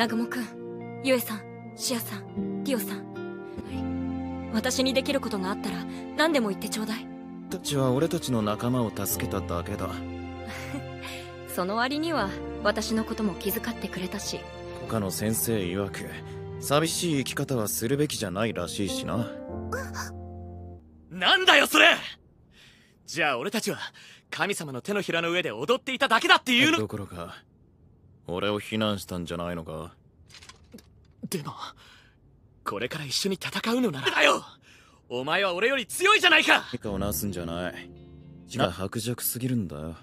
南雲くんゆえさんシアさんティオさん、はい、私にできることがあったら何でも言ってちょうだい。たちは俺たちの仲間を助けただけだ。その割には私のことも気遣ってくれたし。他の先生曰く寂しい生き方はするべきじゃないらしいしな。なんだよそれ！じゃあ俺たちは神様の手のひらの上で踊っていただけだっていうの。どころか俺を非難したんじゃないのか？でもこれから一緒に戦うのなら。だよ！お前は俺より強いじゃないか！何かをなすんじゃない。血が薄弱すぎるんだよ